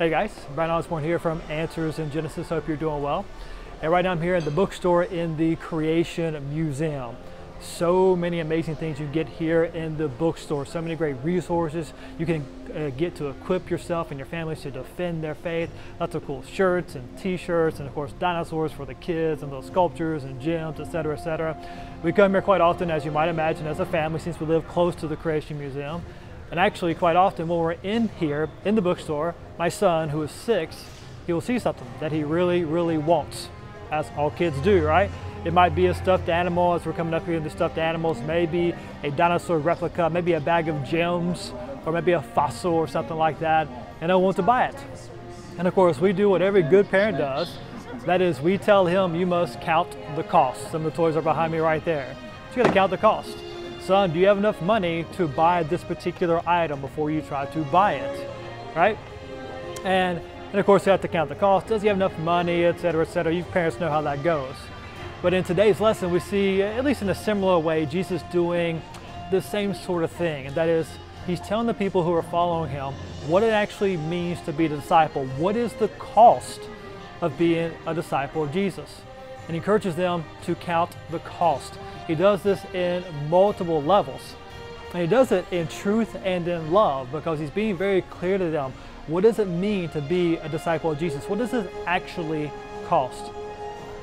Hey guys, Bryan Osborne here from Answers in Genesis. Hope you're doing well. And right now I'm here in the bookstore in the Creation Museum. So many amazing things you get here in the bookstore. So many great resources you can uh, get to equip yourself and your families to defend their faith. Lots of cool shirts and t-shirts and of course dinosaurs for the kids and those sculptures and gems, etc., etc. We come here quite often, as you might imagine, as a family since we live close to the Creation Museum. And actually, quite often when we're in here in the bookstore, my son, who is six, he will see something that he really, really wants, as all kids do, right? It might be a stuffed animal as we're coming up here the stuffed animals, maybe a dinosaur replica, maybe a bag of gems, or maybe a fossil or something like that, and I want to buy it. And of course, we do what every good parent does. That is, we tell him you must count the cost. Some of the toys are behind me right there. So you gotta count the cost son, do you have enough money to buy this particular item before you try to buy it, right? And, and of course you have to count the cost. Does he have enough money, et cetera, et cetera? You parents know how that goes. But in today's lesson, we see, at least in a similar way, Jesus doing the same sort of thing. And that is, he's telling the people who are following him what it actually means to be a disciple. What is the cost of being a disciple of Jesus? And encourages them to count the cost. He does this in multiple levels. And he does it in truth and in love because he's being very clear to them. What does it mean to be a disciple of Jesus? What does it actually cost?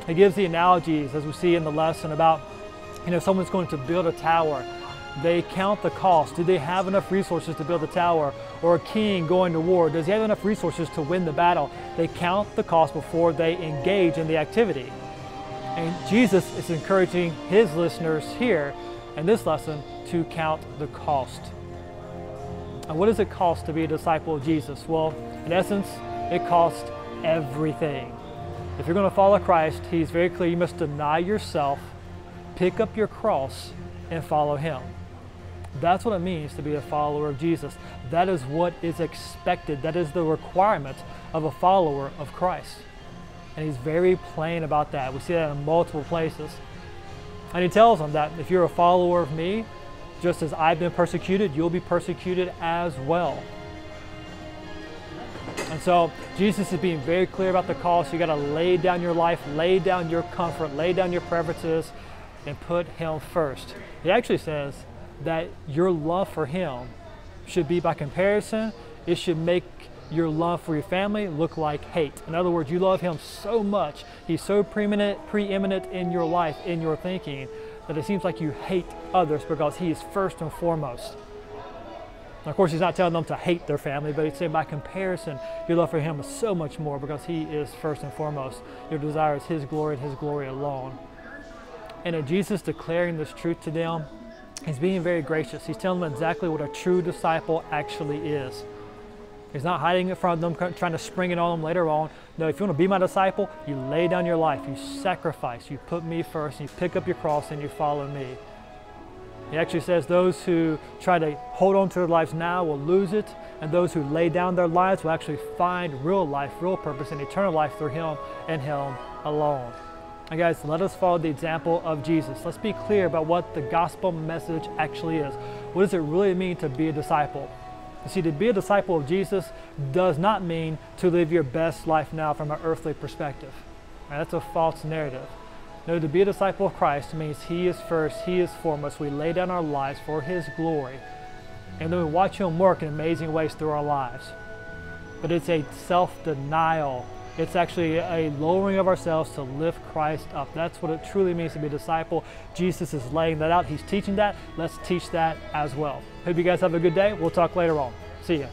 He gives the analogies, as we see in the lesson, about you know, someone's going to build a tower. They count the cost. Do they have enough resources to build a tower? Or a king going to war, does he have enough resources to win the battle? They count the cost before they engage in the activity. And Jesus is encouraging his listeners here in this lesson to count the cost. And what does it cost to be a disciple of Jesus? Well, in essence, it costs everything. If you're going to follow Christ, he's very clear you must deny yourself, pick up your cross, and follow him. That's what it means to be a follower of Jesus. That is what is expected. That is the requirement of a follower of Christ. And he's very plain about that. We see that in multiple places. And he tells them that if you're a follower of me, just as I've been persecuted, you'll be persecuted as well. And so Jesus is being very clear about the call. So You got to lay down your life, lay down your comfort, lay down your preferences, and put Him first. He actually says that your love for Him should be by comparison, it should make your love for your family look like hate. In other words, you love him so much, he's so preeminent, preeminent in your life, in your thinking, that it seems like you hate others because he is first and foremost. Of course, he's not telling them to hate their family, but he's saying by comparison, your love for him is so much more because he is first and foremost. Your desire is his glory and his glory alone. And in Jesus declaring this truth to them, he's being very gracious. He's telling them exactly what a true disciple actually is. He's not hiding it from them, trying to spring it on them later on. No, if you want to be my disciple, you lay down your life, you sacrifice, you put me first, and you pick up your cross and you follow me. He actually says those who try to hold on to their lives now will lose it, and those who lay down their lives will actually find real life, real purpose, and eternal life through Him and Him alone. And guys, let us follow the example of Jesus. Let's be clear about what the gospel message actually is. What does it really mean to be a disciple? You see, to be a disciple of Jesus does not mean to live your best life now from an earthly perspective. Right, that's a false narrative. No, to be a disciple of Christ means He is first, He is foremost. We lay down our lives for His glory. And then we watch Him work in amazing ways through our lives. But it's a self denial. It's actually a lowering of ourselves to lift Christ up. That's what it truly means to be a disciple. Jesus is laying that out. He's teaching that. Let's teach that as well. Hope you guys have a good day. We'll talk later on. See ya.